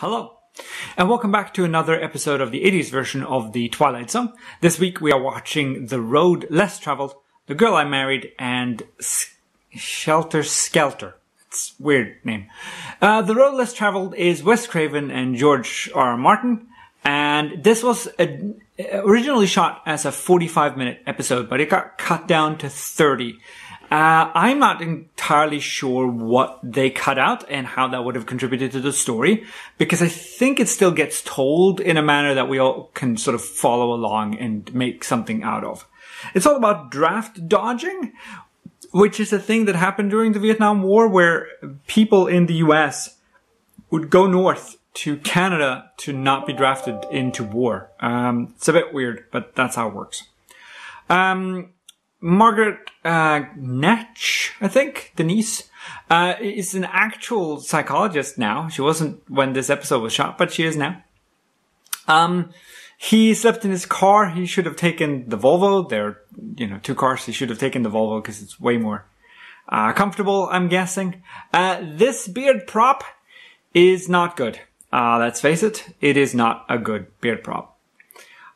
Hello, and welcome back to another episode of the 80s version of the Twilight Zone. This week we are watching The Road Less Traveled, The Girl I Married, and S- Shelter Skelter. It's weird name. Uh, the Road Less Traveled is Wes Craven and George R. R. Martin, and this was a, originally shot as a 45 minute episode, but it got cut down to 30. Uh, I'm not entirely sure what they cut out and how that would have contributed to the story, because I think it still gets told in a manner that we all can sort of follow along and make something out of. It's all about draft dodging, which is a thing that happened during the Vietnam War where people in the US would go north to Canada to not be drafted into war. Um, it's a bit weird, but that's how it works. Um, Margaret uh, Natch, I think, Denise, uh, is an actual psychologist now. She wasn't when this episode was shot, but she is now. Um, he slept in his car. He should have taken the Volvo. There are, you know, two cars. He should have taken the Volvo because it's way more uh, comfortable, I'm guessing. Uh, this beard prop is not good. Uh, let's face it, it is not a good beard prop.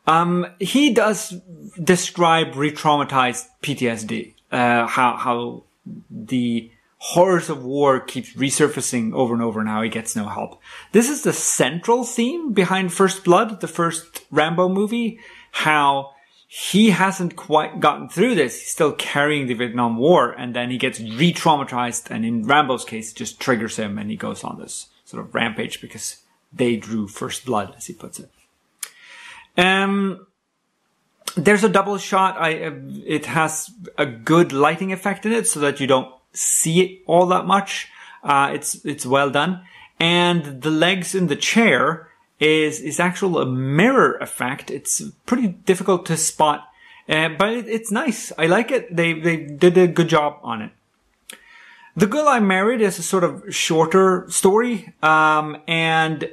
Um, he does describe re-traumatized PTSD, uh, how, how the horrors of war keeps resurfacing over and over and he gets no help. This is the central theme behind First Blood, the first Rambo movie, how he hasn't quite gotten through this. He's still carrying the Vietnam War and then he gets re-traumatized and in Rambo's case, it just triggers him and he goes on this sort of rampage because they drew First Blood, as he puts it. Um, there's a double shot. I it has a good lighting effect in it, so that you don't see it all that much. Uh, it's it's well done, and the legs in the chair is is actual a mirror effect. It's pretty difficult to spot, uh, but it, it's nice. I like it. They they did a good job on it. The Girl I Married is a sort of shorter story, um, and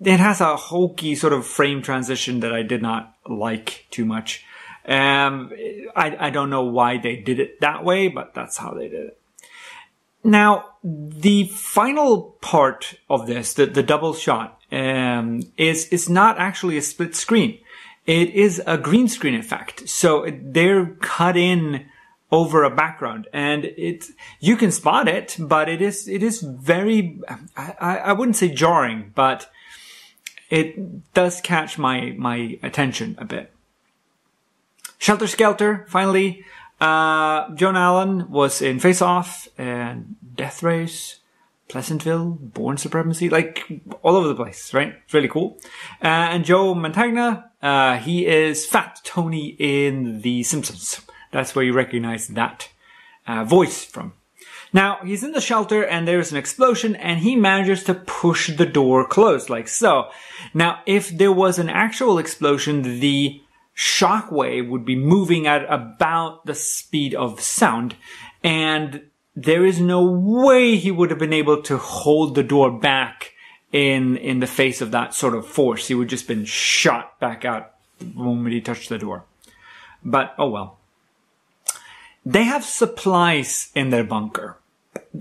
it has a hokey sort of frame transition that I did not like too much. Um, I, I don't know why they did it that way, but that's how they did it. Now, the final part of this, the, the double shot, um, is, is not actually a split screen. It is a green screen effect. So they're cut in over a background and it, you can spot it, but it is, it is very, I, I wouldn't say jarring, but it does catch my, my attention a bit. Shelter Skelter, finally. Uh, Joan Allen was in Face Off and Death Race, Pleasantville, Bourne Supremacy, like all over the place, right? It's really cool. Uh, and Joe Mantegna, uh, he is Fat Tony in The Simpsons. That's where you recognize that uh, voice from. Now, he's in the shelter and there's an explosion and he manages to push the door closed like so. Now, if there was an actual explosion, the shockwave would be moving at about the speed of sound and there is no way he would have been able to hold the door back in, in the face of that sort of force. He would just been shot back out the moment he touched the door. But, oh well. They have supplies in their bunker.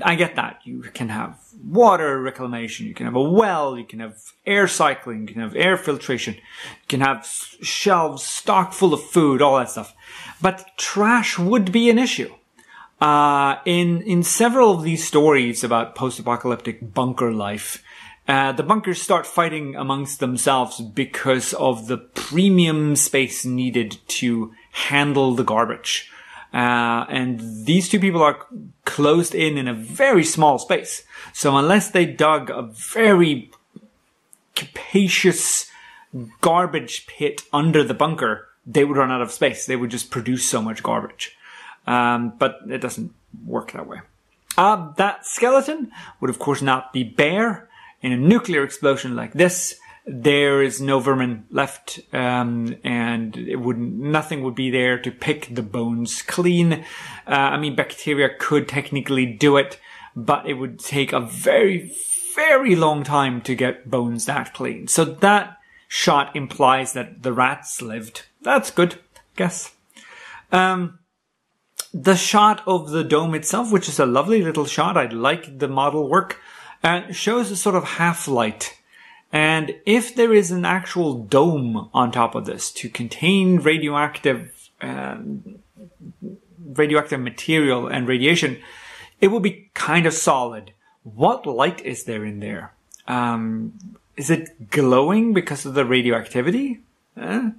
I get that. You can have water reclamation, you can have a well, you can have air cycling, you can have air filtration, you can have shelves stocked full of food, all that stuff. But trash would be an issue. Uh, in, in several of these stories about post-apocalyptic bunker life, uh, the bunkers start fighting amongst themselves because of the premium space needed to handle the garbage. Uh, and these two people are closed in in a very small space. So unless they dug a very capacious garbage pit under the bunker, they would run out of space. They would just produce so much garbage. Um, but it doesn't work that way. Uh, that skeleton would of course not be bare in a nuclear explosion like this there is no vermin left, um, and it would nothing would be there to pick the bones clean. Uh, I mean, bacteria could technically do it, but it would take a very, very long time to get bones that clean. So that shot implies that the rats lived. That's good, I guess. Um, the shot of the dome itself, which is a lovely little shot. I like the model work. uh, shows a sort of half light. And if there is an actual dome on top of this to contain radioactive, um, radioactive material and radiation, it will be kind of solid. What light is there in there? Um, is it glowing because of the radioactivity? Eh?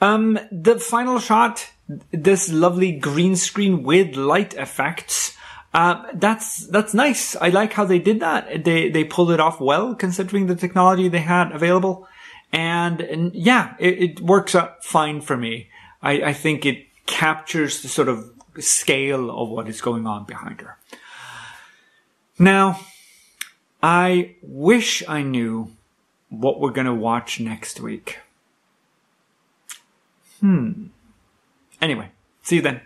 Um, the final shot, this lovely green screen with light effects. Uh, that's that's nice. I like how they did that. They they pulled it off well, considering the technology they had available, and, and yeah, it, it, works out fine for me. I, I think it captures the sort of scale of what is going on behind her. Now, I wish I knew what we're gonna watch next week. Hmm. Anyway, see you then.